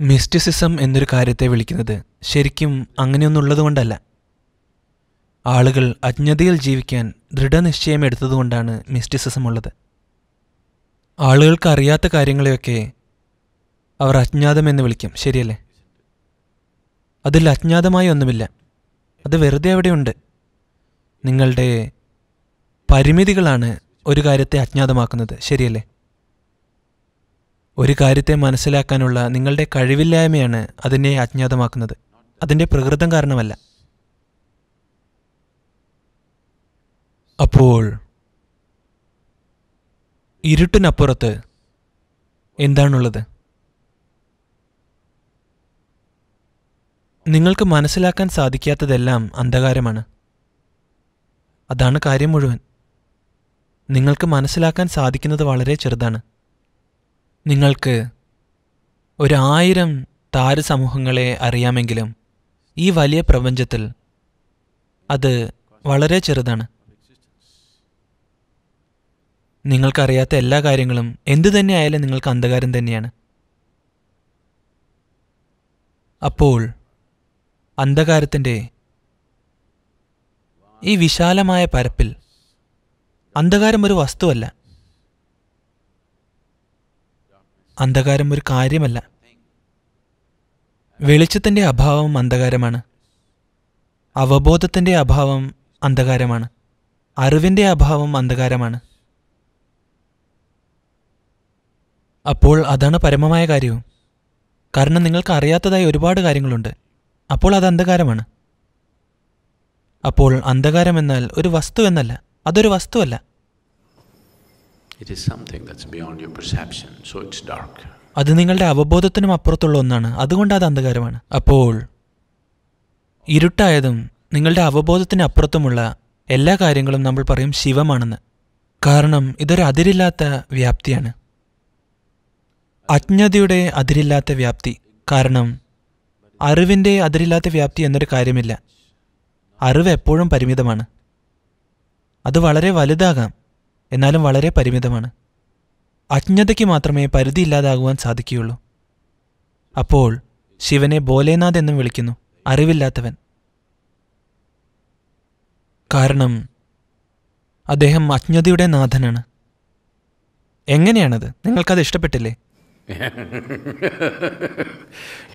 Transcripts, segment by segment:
Mysticism എന്നൊരു കാര്യത്തെ വിളിക്കുന്നത് ശരിക്കും അങ്ങനെയൊന്നുള്ളത് കൊണ്ടല്ല ആളുകൾ അജ്ഞതയിൽ ജീവിക്കാൻ ദൃഢനിശ്ചയം എടുത്തതുകൊണ്ടാണ് മിസ്റ്റിസിസം ഉള്ളത്. ആളുകൾക്ക് അറിയാത്ത കാര്യങ്ങളെയൊക്കെ അവർ അജ്ഞാതമെന്ന് വിളിക്കും. ശരിയല്ലേ? അതിൽ അജ്ഞാതമായി ഒന്നുമില്ല. അത് വെറുതെ അവിടെയുണ്ട്. നിങ്ങളുടെ പരിമിതികളാണ് ഒരു കാര്യത്തെ അജ്ഞാതമാക്കുന്നത്. ശരിയല്ലേ? ഒരു കാര്യത്തെ മനസ്സിലാക്കാനുള്ള നിങ്ങളുടെ കഴിവില്ലായ്മയാണ് അതിനെ അജ്ഞാതമാക്കുന്നത് അതിന്റെ പ്രകൃതം കാരണമല്ല. അപ്പോൾ ഇരുട്ടിനപ്പുറത്ത് എന്താണുള്ളത്? നിങ്ങൾക്ക് മനസ്സിലാക്കാൻ സാധിക്കാത്തതെല്ലാം അന്ധകാരമാണ്. അതാണ് കാര്യം മുഴുവൻ. നിങ്ങൾക്ക് മനസ്സിലാക്കാൻ സാധിക്കുന്നത് വളരെ ചെറുതാണ്. നിങ്ങൾക്ക് ഒരായിരം താരസമൂഹങ്ങളെ അറിയാമെങ്കിലും ഈ വലിയ പ്രപഞ്ചത്തിൽ അത് വളരെ ചെറുതാണ്. നിങ്ങൾക്കറിയാത്ത എല്ലാ കാര്യങ്ങളും എന്തു തന്നെയായാലും നിങ്ങൾക്ക് അന്ധകാരം തന്നെയാണ്. അപ്പോൾ അന്ധകാരത്തിന്റെ ഈ വിശാലമായ പരപ്പിൽ അന്ധകാരം ഒരു വസ്തുവല്ല. അന്ധകാരം ഒരു കാര്യമല്ല. വെളിച്ചത്തിന്റെ അഭാവം അന്ധകാരമാണ്. അവബോധത്തിന്റെ അഭാവം അന്ധകാരമാണ്. അറിവിന്റെ അഭാവം അന്ധകാരമാണ്. അപ്പോൾ അതാണ് പരമമായ കാര്യവും. കാരണം നിങ്ങൾക്ക് അറിയാത്തതായി ഒരുപാട് കാര്യങ്ങളുണ്ട്. അപ്പോൾ അത് അന്ധകാരമാണ്. അപ്പോൾ അന്ധകാരം എന്നാൽ ഒരു വസ്തു എന്നല്ല അതൊരു വസ്തുവല്ല. അത് നിങ്ങളുടെ അവബോധത്തിനും അപ്പുറത്തുള്ള ഒന്നാണ്. അതുകൊണ്ട് അത് അന്ധകാരമാണ്. അപ്പോൾ ഇരുട്ടായതും നിങ്ങളുടെ അവബോധത്തിന് അപ്പുറത്തുമുള്ള എല്ലാ കാര്യങ്ങളും നമ്മൾ പറയും ശിവമാണെന്ന്. കാരണം ഇതൊരു അതിരില്ലാത്ത വ്യാപ്തിയാണ്. അജ്ഞതയുടെ അതിരില്ലാത്ത വ്യാപ്തി. കാരണം അറിവിന്റെ അതിരില്ലാത്ത വ്യാപ്തി എന്നൊരു കാര്യമില്ല. അറിവ് എപ്പോഴും പരിമിതമാണ്. അത് വളരെ വലുതാകാം. എന്നാലും വളരെ പരിമിതമാണ്. അജ്ഞതയ്ക്ക് മാത്രമേ പരിധിയില്ലാതാകുവാൻ സാധിക്കുകയുള്ളൂ. അപ്പോൾ ശിവനെ ഭോലേനാഥ് എന്നും വിളിക്കുന്നു അറിവില്ലാത്തവൻ. കാരണം അദ്ദേഹം അജ്ഞതയുടെ നാഥനാണ്. എങ്ങനെയാണത്? നിങ്ങൾക്കത് ഇഷ്ടപ്പെട്ടില്ലേ?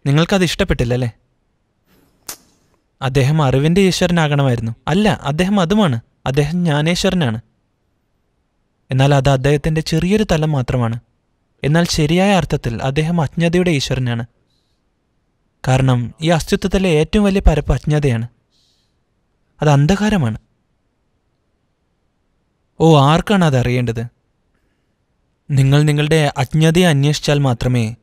നിങ്ങൾക്കത് ഇഷ്ടപ്പെട്ടില്ലല്ലേ? അദ്ദേഹം അറിവിന്റെ ഈശ്വരനാകണമായിരുന്നു. അല്ല അദ്ദേഹം അതുമാണ്. അദ്ദേഹം ജ്ഞാനേശ്വരനാണ്. എന്നാൽ അത് അദ്ദേഹത്തിന്റെ ചെറിയൊരു തലം മാത്രമാണ്. എന്നാൽ ശരിയായ അർത്ഥത്തിൽ അദ്ദേഹം അജ്ഞതയുടെ ഈശ്വരനാണ്. കാരണം ഈ അസ്തിത്വത്തിലെ ഏറ്റവും വലിയ പരപ്പ് അജ്ഞതയാണ്. അത് അന്ധകാരമാണ്. ഓ ആർക്കാണ് അത് അറിയേണ്ടത്? നിങ്ങൾ നിങ്ങളുടെ അജ്ഞതയെ അന്വേഷിച്ചാൽ മാത്രമേ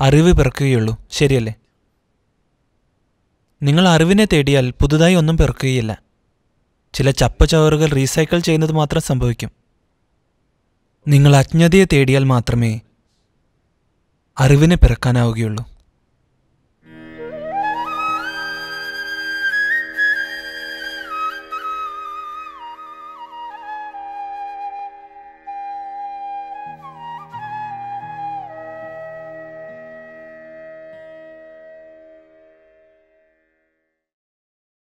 അറിവ് പിറക്കുകയുള്ളൂ. ശരിയല്ലേ? നിങ്ങൾ അറിവിനെ തേടിയാൽ പുതുതായി ഒന്നും പിറക്കുകയില്ല. ചില ചപ്പച്ചവറുകൾ റീസൈക്കിൾ ചെയ്യുന്നത് മാത്രം സംഭവിക്കും. നിങ്ങൾ അജ്ഞതയെ തേടിയാൽ മാത്രമേ അറിവിനെ പിറക്കാനാവുകയുള്ളൂ.